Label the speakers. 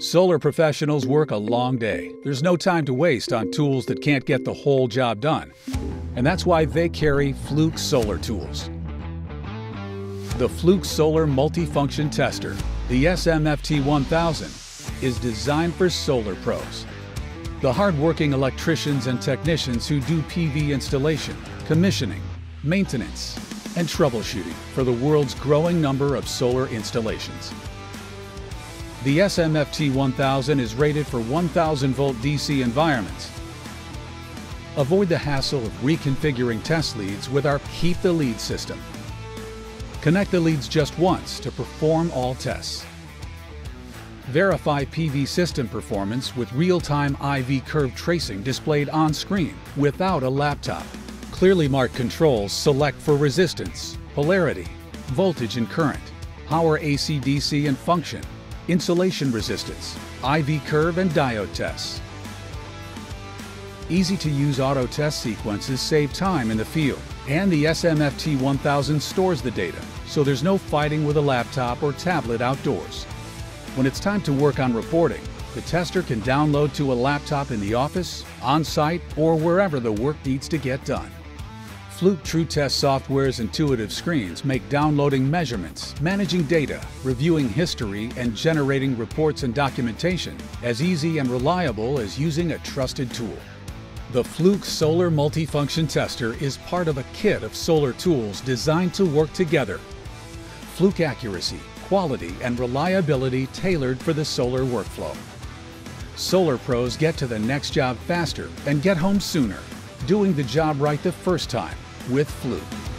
Speaker 1: Solar professionals work a long day. There's no time to waste on tools that can't get the whole job done. And that's why they carry Fluke Solar Tools. The Fluke Solar Multifunction Tester, the SMFT 1000, is designed for solar pros. The hardworking electricians and technicians who do PV installation, commissioning, maintenance, and troubleshooting for the world's growing number of solar installations. The SMFT 1000 is rated for 1000 volt DC environments. Avoid the hassle of reconfiguring test leads with our Keep the Lead system. Connect the leads just once to perform all tests. Verify PV system performance with real-time IV curve tracing displayed on screen without a laptop. Clearly marked controls select for resistance, polarity, voltage and current, power AC-DC and function, insulation resistance, IV curve and diode tests. Easy-to-use auto test sequences save time in the field, and the SMFT 1000 stores the data, so there's no fighting with a laptop or tablet outdoors. When it's time to work on reporting, the tester can download to a laptop in the office, on-site, or wherever the work needs to get done. Fluke TrueTest software's intuitive screens make downloading measurements, managing data, reviewing history, and generating reports and documentation as easy and reliable as using a trusted tool. The Fluke Solar Multifunction Tester is part of a kit of solar tools designed to work together. Fluke accuracy, quality, and reliability tailored for the solar workflow. Solar pros get to the next job faster and get home sooner, doing the job right the first time with Fluke.